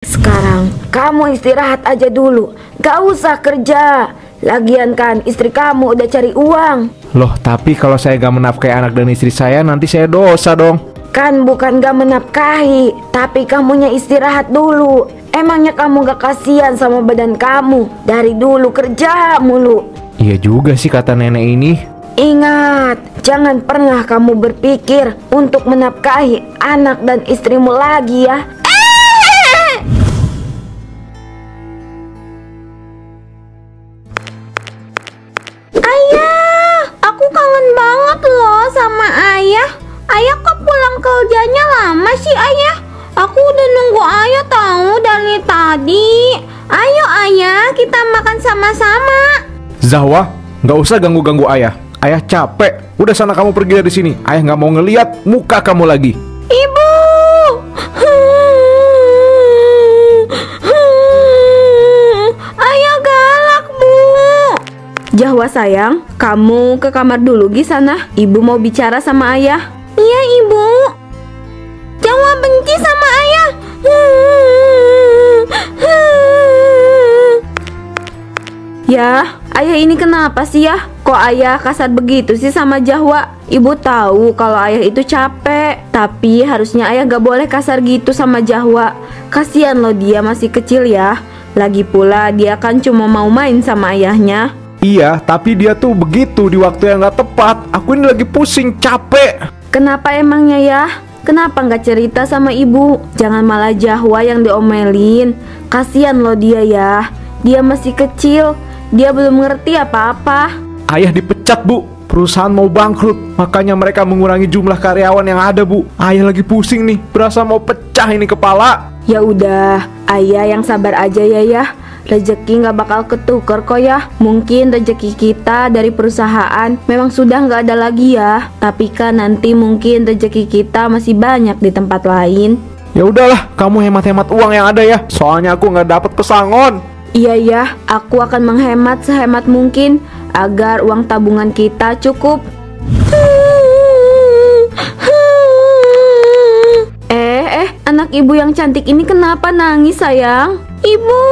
Sekarang kamu istirahat aja dulu, gak usah kerja. Lagian kan istri kamu udah cari uang. Loh, tapi kalau saya gak menafkahi anak dan istri saya, nanti saya dosa dong. Kan bukan gak menafkahi, tapi kamunya istirahat dulu. Emangnya kamu gak kasihan sama badan kamu? Dari dulu kerja mulu. Iya juga sih kata nenek ini. Ingat, jangan pernah kamu berpikir untuk menafkahi anak dan istrimu lagi ya. Tadi. Ayo ayah, kita makan sama-sama. Zahwa, nggak usah ganggu-ganggu ayah. Ayah capek. Udah sana kamu pergi dari sini. Ayah nggak mau ngeliat muka kamu lagi. Ibu. Ayah galak, Bu. Jahwa sayang, kamu ke kamar dulu Gi sana. Ibu mau bicara sama ayah. Iya, Ibu. Jawa benci sama Ya, ayah ini kenapa sih ya? Kok ayah kasar begitu sih sama Jahwa? Ibu tahu kalau ayah itu capek, tapi harusnya ayah gak boleh kasar gitu sama Jahwa. Kasihan loh dia masih kecil ya. Lagi pula dia kan cuma mau main sama ayahnya. Iya, tapi dia tuh begitu di waktu yang nggak tepat. Aku ini lagi pusing, capek. Kenapa emangnya ya? Kenapa nggak cerita sama ibu? Jangan malah Jahwa yang diomelin. Kasihan loh dia ya. Dia masih kecil. Dia belum ngerti apa-apa. Ayah dipecat, Bu. Perusahaan mau bangkrut, makanya mereka mengurangi jumlah karyawan yang ada, Bu. Ayah lagi pusing nih, berasa mau pecah ini kepala. Ya udah, ayah yang sabar aja ya ya. Rezeki nggak bakal ketuker kok ya. Mungkin rezeki kita dari perusahaan memang sudah nggak ada lagi ya. Tapi kan nanti mungkin rezeki kita masih banyak di tempat lain. Ya udahlah, kamu hemat-hemat uang yang ada ya. Soalnya aku nggak dapet pesangon. Iya ya, aku akan menghemat sehemat mungkin agar uang tabungan kita cukup. Eh, eh, anak ibu yang cantik ini kenapa nangis sayang? Ibu,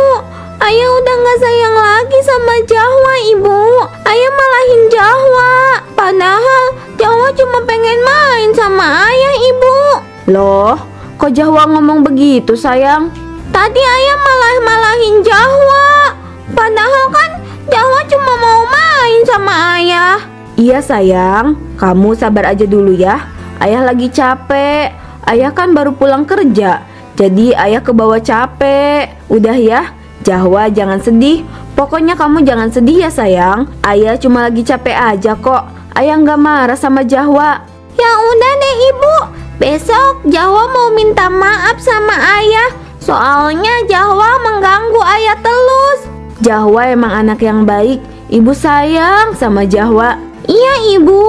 ayah udah nggak sayang lagi sama Jawa, Ibu. Ayah malahin Jawa. Padahal Jawa cuma pengen main sama ayah, Ibu. Loh, kok Jawa ngomong begitu sayang? Tadi ayah malah-malahin Jawa. Padahal kan Jawa cuma mau main sama ayah. Iya sayang, kamu sabar aja dulu ya. Ayah lagi capek. Ayah kan baru pulang kerja. Jadi ayah kebawa capek. Udah ya, Jahwa jangan sedih. Pokoknya kamu jangan sedih ya sayang. Ayah cuma lagi capek aja kok. Ayah nggak marah sama Jahwa. Ya udah deh ibu. Besok Jawa mau minta maaf sama ayah. Soalnya Jawa mengganggu ayah telus. Jahwa emang anak yang baik. Ibu sayang sama Jahwa. Iya ibu.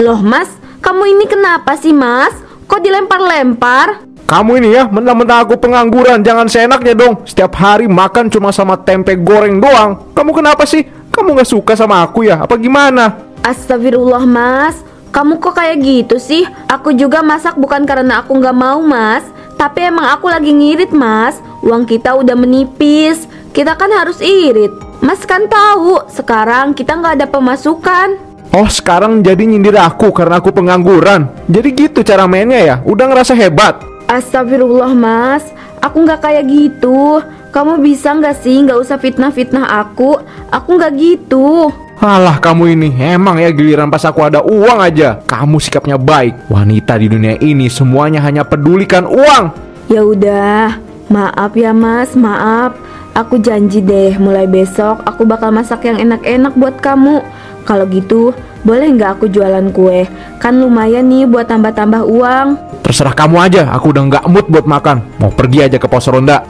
Loh mas, kamu ini kenapa sih mas? Kok dilempar-lempar? Kamu ini ya, mentang-mentang aku pengangguran, jangan seenaknya dong. Setiap hari makan cuma sama tempe goreng doang. Kamu kenapa sih? Kamu nggak suka sama aku ya? Apa gimana? Astagfirullah mas, kamu kok kayak gitu sih? Aku juga masak bukan karena aku nggak mau mas, tapi emang aku lagi ngirit mas. Uang kita udah menipis, kita kan harus irit. Mas kan tahu, sekarang kita nggak ada pemasukan. Oh, sekarang jadi nyindir aku karena aku pengangguran. Jadi gitu cara mainnya ya? Udah ngerasa hebat? Astagfirullah mas, aku nggak kayak gitu. Kamu bisa nggak sih nggak usah fitnah-fitnah aku? Aku nggak gitu. Alah kamu ini, emang ya giliran pas aku ada uang aja. Kamu sikapnya baik. Wanita di dunia ini semuanya hanya pedulikan uang. Ya udah, maaf ya mas, maaf. Aku janji deh mulai besok aku bakal masak yang enak-enak buat kamu. Kalau gitu, boleh nggak aku jualan kue? Kan lumayan nih buat tambah-tambah uang. Terserah kamu aja, aku udah nggak mood buat makan. Mau pergi aja ke pos ronda.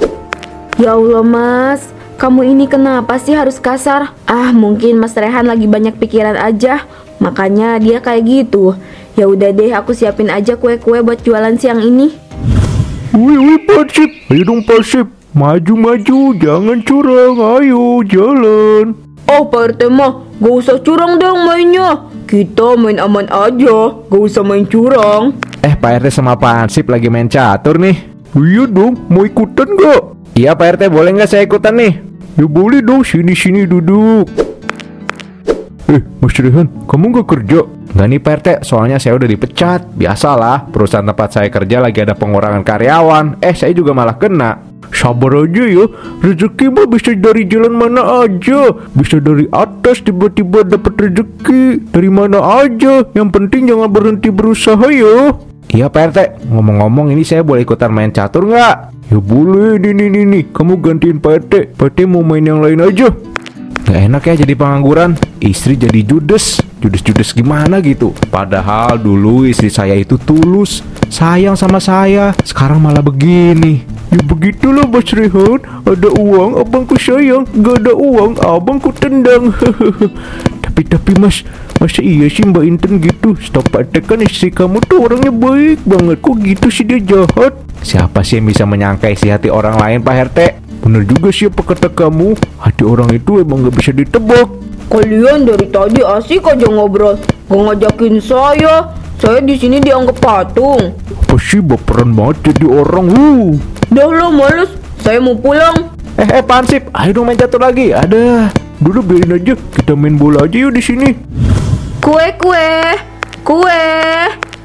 Ya Allah mas, kamu ini kenapa sih harus kasar? Ah mungkin Mas Rehan lagi banyak pikiran aja, makanya dia kayak gitu. Ya udah deh, aku siapin aja kue-kue buat jualan siang ini. Wih wih Persib, ayo dong Persib Maju-maju, jangan curang, ayo jalan Oh Pak RT mah, gak usah curang dong mainnya. Kita main aman aja, gak usah main curang. Eh Pak RT sama Pak Hansip lagi main catur nih Iya dong, mau ikutan gak? Iya Pak RT, boleh nggak saya ikutan nih? Ya boleh dong, sini-sini duduk. Eh, Mas Rehan, kamu nggak kerja? Nggak nih Pak RT, soalnya saya udah dipecat. Biasalah, perusahaan tempat saya kerja lagi ada pengurangan karyawan. Eh, saya juga malah kena. Sabar aja ya, rezeki mah bisa dari jalan mana aja. Bisa dari atas tiba-tiba dapat rezeki. Dari mana aja, yang penting jangan berhenti berusaha ya Iya Pak RT, ngomong-ngomong ini saya boleh ikutan main catur nggak? Ya boleh, nih nih nih, kamu gantiin Pak RT Pak RT mau main yang lain aja. Gak enak ya jadi pengangguran. Istri jadi judes. Judes-judes gimana gitu? Padahal dulu istri saya itu tulus. Sayang sama saya. Sekarang malah begini Ya begitulah Mas Rehan. Ada uang abangku sayang. Gak ada uang abangku tendang. Tapi-tapi mas Masa iya sih Mbak Inten gitu? Stop kan istri kamu tuh orangnya baik banget. Kok gitu sih dia jahat? Siapa sih yang bisa menyangka isi hati orang lain Pak RT Bener juga sih apa kata kamu. Hati orang itu emang gak bisa ditebak. Kalian dari tadi asik aja ngobrol, gak ngajakin saya. Saya di sini dianggap patung. Apa sih baperan banget jadi orang uh. Dah lo males, saya mau pulang. Eh eh Pansip Ayo dong main catur lagi Ada Dulu biarin aja Kita main bola aja yuk di sini Kue kue, kue,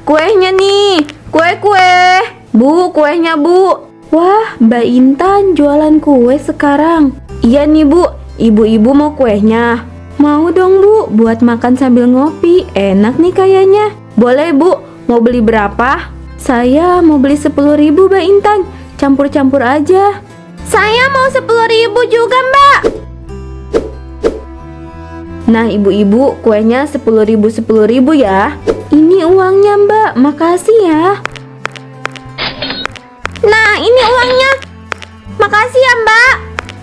kuenya nih, kue kue. Bu, kuenya bu. Wah, Mbak Intan jualan kue sekarang. Iya nih bu, ibu-ibu mau kuenya. Mau dong bu, buat makan sambil ngopi. Enak nih kayaknya. Boleh bu, mau beli berapa? Saya mau beli 10 ribu Mbak Intan. Campur-campur aja. Saya mau sepuluh ribu juga mbak. Nah ibu-ibu kuenya 10 ribu 10 ribu ya. Ini uangnya mbak. Makasih ya. Nah ini uangnya. Makasih ya mbak.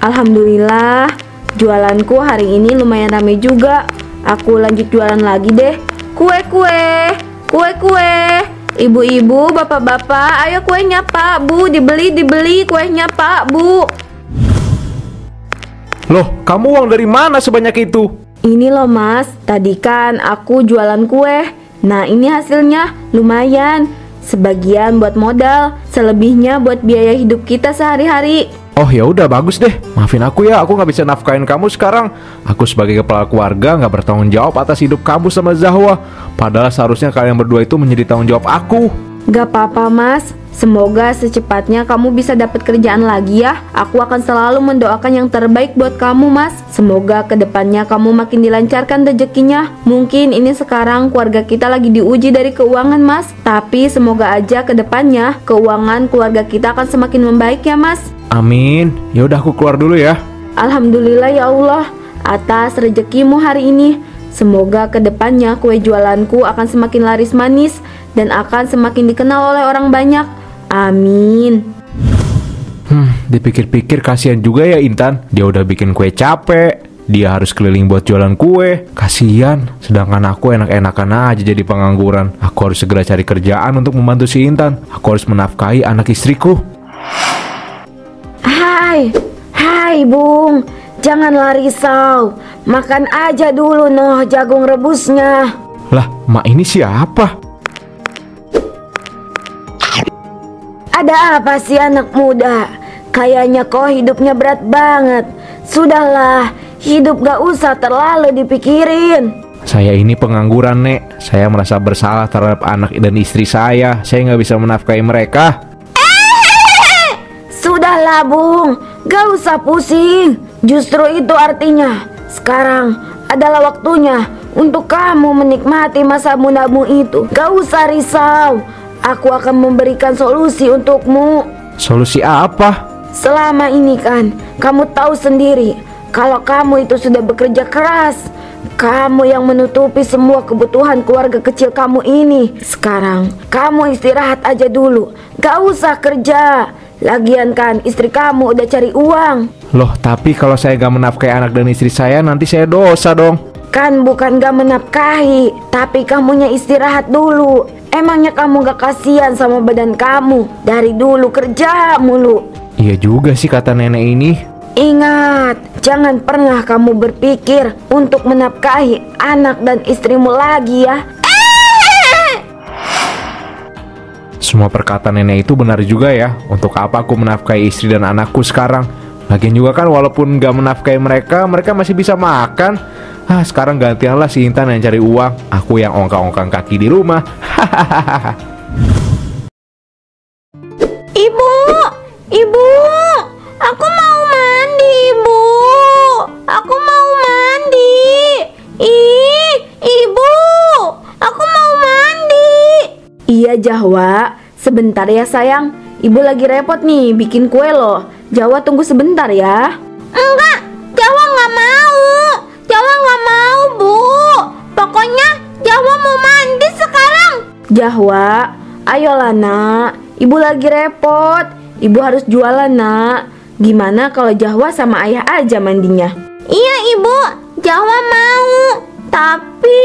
Alhamdulillah. Jualanku hari ini lumayan rame juga. Aku lanjut jualan lagi deh. Kue kue Kue kue Ibu-ibu bapak-bapak ayo kuenya pak bu Dibeli dibeli kuenya pak bu Loh kamu uang dari mana sebanyak itu? Ini loh mas, tadi kan aku jualan kue. Nah ini hasilnya lumayan. Sebagian buat modal, selebihnya buat biaya hidup kita sehari-hari. Oh ya udah bagus deh Maafin aku ya Aku nggak bisa nafkahin kamu sekarang Aku sebagai kepala keluarga nggak bertanggung jawab atas hidup kamu sama Zahwa Padahal seharusnya kalian berdua itu menjadi tanggung jawab aku Gak apa-apa mas, semoga secepatnya kamu bisa dapat kerjaan lagi ya. Aku akan selalu mendoakan yang terbaik buat kamu mas. Semoga ke depannya kamu makin dilancarkan rezekinya. Mungkin ini sekarang keluarga kita lagi diuji dari keuangan mas. Tapi semoga aja ke depannya keuangan keluarga kita akan semakin membaik ya mas. Amin. Ya udah aku keluar dulu ya. Alhamdulillah ya Allah atas rezekimu hari ini. Semoga ke depannya kue jualanku akan semakin laris manis dan akan semakin dikenal oleh orang banyak. Amin. Hmm dipikir-pikir kasihan juga ya Intan. Dia udah bikin kue capek. Dia harus keliling buat jualan kue. Kasian Sedangkan aku enak-enakan aja jadi pengangguran. Aku harus segera cari kerjaan untuk membantu si Intan. Aku harus menafkahi anak istriku Hai, hai Bung, janganlah risau. Makan aja dulu noh jagung rebusnya. Lah, mak ini siapa? Ada apa sih anak muda? Kayaknya kok hidupnya berat banget. Sudahlah, hidup gak usah terlalu dipikirin. Saya ini pengangguran, Nek. Saya merasa bersalah terhadap anak dan istri saya. Saya nggak bisa menafkahi mereka. Sudahlah Bung, gak usah pusing. Justru itu artinya sekarang adalah waktunya untuk kamu menikmati masa mudamu itu. Gak usah risau, aku akan memberikan solusi untukmu. Solusi apa? Selama ini kan kamu tahu sendiri kalau kamu itu sudah bekerja keras. Kamu yang menutupi semua kebutuhan keluarga kecil kamu ini. Sekarang kamu istirahat aja dulu. Gak usah kerja. Lagian kan istri kamu udah cari uang. Loh, tapi kalau saya gak menafkahi anak dan istri saya, nanti saya dosa dong. Kan bukan gak menafkahi, tapi kamunya istirahat dulu. Emangnya kamu gak kasihan sama badan kamu? Dari dulu kerja mulu. Iya juga sih kata nenek ini. Ingat, Jangan pernah kamu berpikir untuk menafkahi anak dan istrimu lagi ya. Semua perkataan nenek itu benar juga ya. Untuk apa aku menafkahi istri dan anakku sekarang? Lagian juga kan walaupun gak menafkahi mereka, mereka masih bisa makan. Ah, sekarang gantianlah si Intan yang cari uang, aku yang ongkang-ongkang kaki di rumah. Hahaha. Ibu, ibu, aku mau mandi, ibu. Aku mau mandi. Ih, ibu, aku mau mandi. Iya Jahwa, sebentar ya sayang. Ibu lagi repot nih bikin kue loh. Jawa tunggu sebentar ya. Enggak, Jawa nggak mau. Jawa nggak mau, Bu. Pokoknya Jawa mau mandi sekarang. Jahwa, ayolah nak. Ibu lagi repot. Ibu harus jualan nak. Gimana kalau Jahwa sama ayah aja mandinya? Iya, Ibu. Jawa mau. Tapi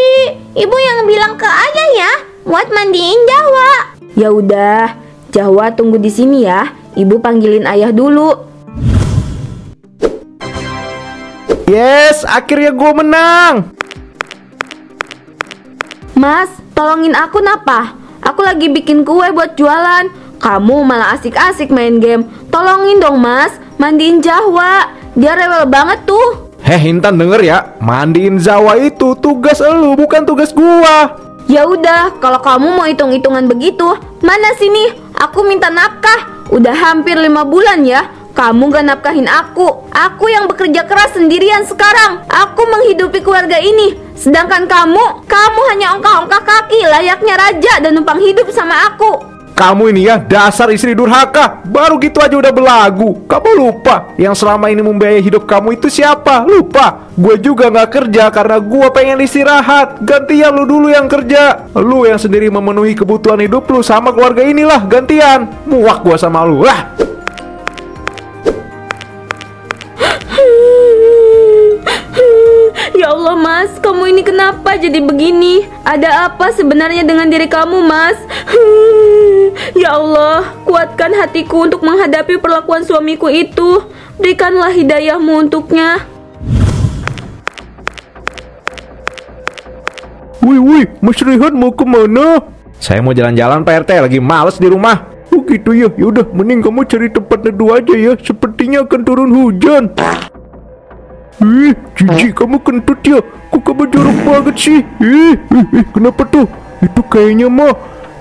Ibu yang bilang ke ayah ya buat mandiin Jawa. Ya udah, Jahwa tunggu di sini ya. Ibu panggilin ayah dulu. Yes, akhirnya gue menang. Mas, tolongin aku napa? Aku lagi bikin kue buat jualan. Kamu malah asik-asik main game. Tolongin dong mas, mandiin Jahwa. Dia rewel banget tuh. Heh Intan denger ya, mandiin Zawa itu tugas elu bukan tugas gua. Ya udah, kalau kamu mau hitung-hitungan begitu, mana sini? Aku minta nafkah. Udah hampir lima bulan ya. Kamu gak nafkahin aku. Aku yang bekerja keras sendirian sekarang. Aku menghidupi keluarga ini. Sedangkan kamu, kamu hanya ongkah-ongkah kaki layaknya raja dan numpang hidup sama aku. Kamu ini ya dasar istri durhaka. Baru gitu aja udah belagu Kamu lupa Yang selama ini membiayai hidup kamu itu siapa? Lupa. Gue juga gak kerja karena gue pengen istirahat. Gantian lu dulu yang kerja. Lu yang sendiri memenuhi kebutuhan hidup lu Sama keluarga inilah. Gantian. Muak gue sama lu. Lah. Ya Allah mas, kamu ini kenapa jadi begini? Ada apa sebenarnya dengan diri kamu mas? Ya Allah, kuatkan hatiku untuk menghadapi perlakuan suamiku itu Berikanlah hidayahmu untuknya Wih wih Mas Rehan mau ke mana? Saya mau jalan-jalan Pak RT Lagi males di rumah Oh gitu ya Yaudah mending kamu cari tempat neduh aja ya Sepertinya akan turun hujan Ih, Cici kamu kentut ya? Kok kamu jorok banget sih? Ih, ih, ih, kenapa tuh? Itu kayaknya mah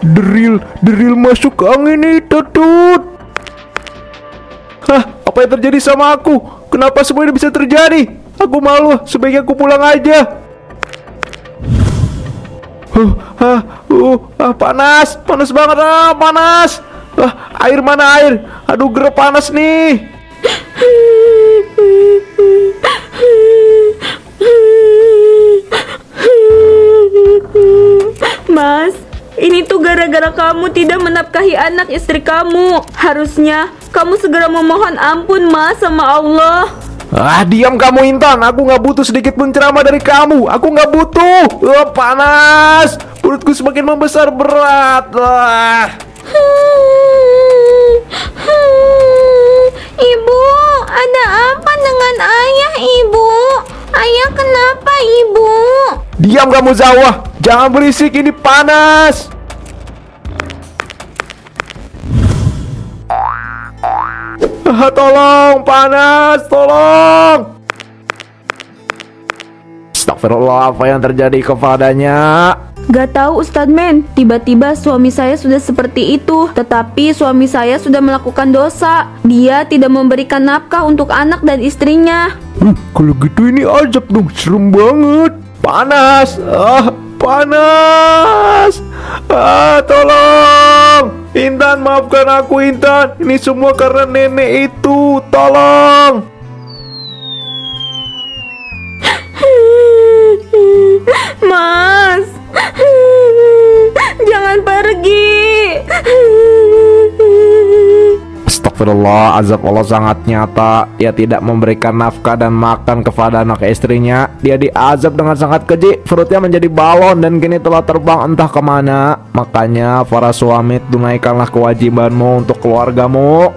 Deril, deril masuk angin itu tut Hah, apa yang terjadi sama aku? Kenapa semua ini bisa terjadi? Aku malu, sebaiknya aku pulang aja Huh, ah, uh, ah, panas, panas banget ah, panas. Ah, air mana air? Aduh, gerep panas nih. gara-gara kamu tidak menafkahi anak istri kamu. Harusnya kamu segera memohon ampun, Mas, sama Allah. Ah, diam kamu Intan. Aku nggak butuh sedikit pun ceramah dari kamu. Aku nggak butuh. Ah, panas. Perutku semakin membesar berat. Ah. Ibu, ada apa dengan ayah, Ibu? Ayah kenapa, Ibu? Diam kamu Zawah. Jangan berisik, ini panas. Tolong, panas, tolong. Astagfirullah, apa yang terjadi kepadanya? Gak tahu Ustadz Men, tiba-tiba suami saya sudah seperti itu Tetapi suami saya sudah melakukan dosa Dia tidak memberikan nafkah untuk anak dan istrinya Uh, kalau gitu ini ajab dong, serem banget. Panas, ah, panas. Ah, tolong. Intan, maafkan aku Intan. Ini semua karena nenek itu. Tolong. Astagfirullah, azab Allah sangat nyata. Ia tidak memberikan nafkah dan makan kepada anak istrinya. Dia diazab dengan sangat keji. Perutnya menjadi balon dan kini telah terbang entah ke mana. Makanya para suami tunaikanlah kewajibanmu untuk keluargamu.